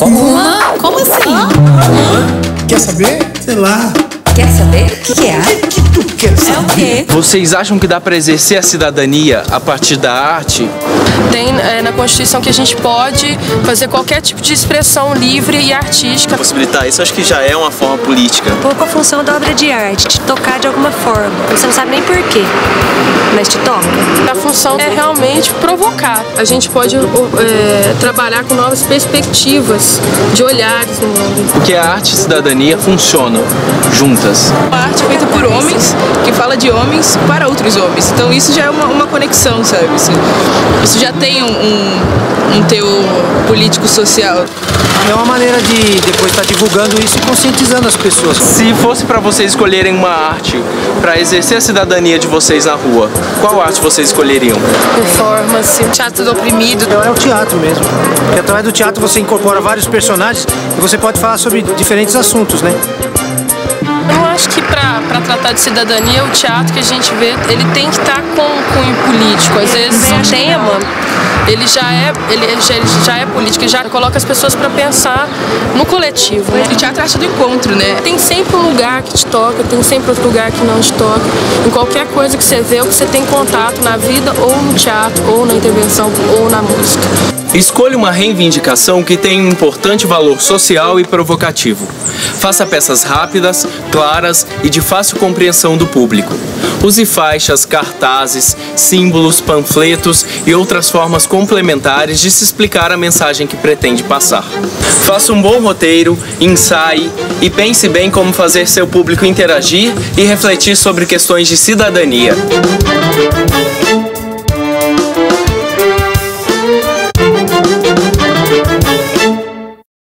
Uma? Como assim? Quer saber? Sei lá. Quer saber? O que, que é? É o quê? Vocês acham que dá para exercer a cidadania a partir da arte? Tem é, na Constituição que a gente pode fazer qualquer tipo de expressão livre e artística. Possibilitar isso acho que já é uma forma política. pouco a função da obra de arte, te tocar de alguma forma. Você não sabe nem porquê, mas te toca. A função é realmente provocar. A gente pode é, trabalhar com novas perspectivas de olhares no mundo. Porque a arte e cidadania funcionam juntas. Uma arte feita por homens, que fala de homens para outros homens. Então isso já é uma, uma conexão, sabe? Isso, isso já tem um, um, um teor político-social. É uma maneira de depois estar divulgando isso e conscientizando as pessoas. Se fosse para vocês escolherem uma arte para exercer a cidadania de vocês na rua, qual arte vocês escolheriam? Performance, teatro do oprimido. É o teatro mesmo. Porque através do teatro você incorpora vários personagens e você pode falar sobre diferentes assuntos, né? Tratar de cidadania, o teatro que a gente vê, ele tem que estar com cunho político. Às vezes o tema, ele já é, ele já, ele já é político, ele já coloca as pessoas para pensar no coletivo. Né? O teatro é a arte do encontro, né? Tem sempre um lugar que te toca, tem sempre outro lugar que não te toca. Em qualquer coisa que você vê, ou que você tem contato na vida, ou no teatro, ou na intervenção, ou na música. Escolha uma reivindicação que tenha um importante valor social e provocativo. Faça peças rápidas, claras e de fácil compreensão do público. Use faixas, cartazes, símbolos, panfletos e outras formas complementares de se explicar a mensagem que pretende passar. Faça um bom roteiro, ensaie e pense bem como fazer seu público interagir e refletir sobre questões de cidadania.